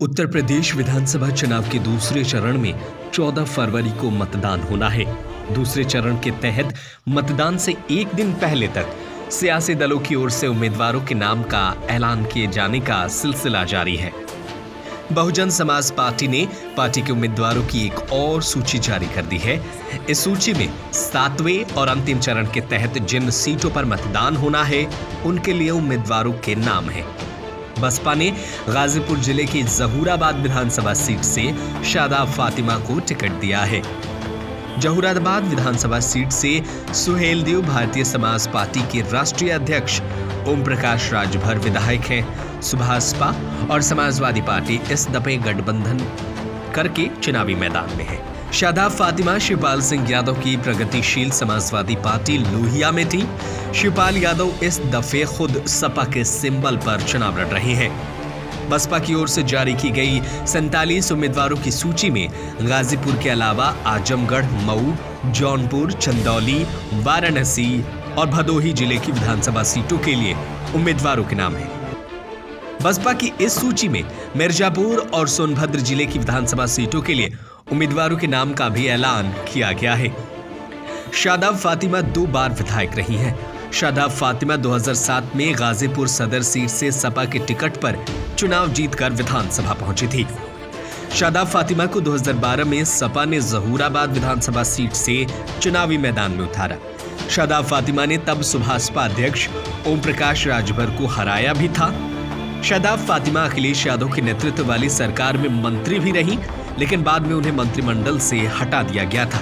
उत्तर प्रदेश विधानसभा चुनाव के दूसरे चरण में 14 फरवरी को मतदान होना है। दूसरे चरण के तहत मतदान से एक दिन पहले तक सियासी दलों की ओर से उम्मीदवारों के नाम का ऐलान किए जाने का सिलसिला जारी है। बहुजन समाज पार्टी ने पार्टी के उम्मीदवारों की एक और सूची जारी कर दी है। इस सूची में सातवें और अंतिम चरण के तहत जिन सीटों पर मतदान होना है, उनके लिए उम्मीदवारों के नाम हैं। बसपा ने गाजीपुर ज़िले की जहूराबाद विधानसभा सीट से शादाब फातिमा को टिकट दिया है। जहूराबाद विधानसभा सीट से सुहेल देव भारतीय समाज पार्टी के राष्ट्रीय अध्यक्ष ओम प्रकाश राजभर विधायक हैं। सुभाषपा और समाजवादी पार्टी इस दफे गठबंधन करके चुनावी मैदान में है। शादाब फातिमा, शिवपाल सिंह यादव की प्रगतिशील समाजवादी पार्टी लोहिया में थी। शिवपाल यादव इस दफे खुद सपा के सिंबल पर चुनाव लड़ रहे हैं। बसपा की ओर से जारी की गई सैतालीस उम्मीदवारों की सूची में गाजीपुर के अलावा आजमगढ़, मऊ, जौनपुर, चंदौली, वाराणसी और भदोही ज़िले की विधानसभा सीटों के लिए उम्मीदवारों के नाम हैं। बसपा की इस सूची में मिर्जापुर और सोनभद्र ज़िले की विधानसभा सीटों के लिए उम्मीदवारों के नाम का भी ऐलान किया गया है। शादाब फातिमा दो बार विधायक रही हैं। शादाब फातिमा 2007 में गाजीपुर सदर सीट से सपा के टिकट पर चुनाव जीतकर विधानसभा पहुँची थी। शादाब फातिमा को 2012 में सपा ने जहूराबाद विधानसभा सीट से चुनावी मैदान में उतारा। शादाब फातिमा ने तब सुभाषपा अध्यक्ष ओम प्रकाश राजभर को हराया भी था। शादाब फातिमा, अखिलेश यादव के नेतृत्व वाली सरकार में मंत्री भी रही, लेकिन बाद में उन्हें मंत्रिमंडल से हटा दिया गया था।